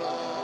uh,